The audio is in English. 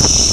you.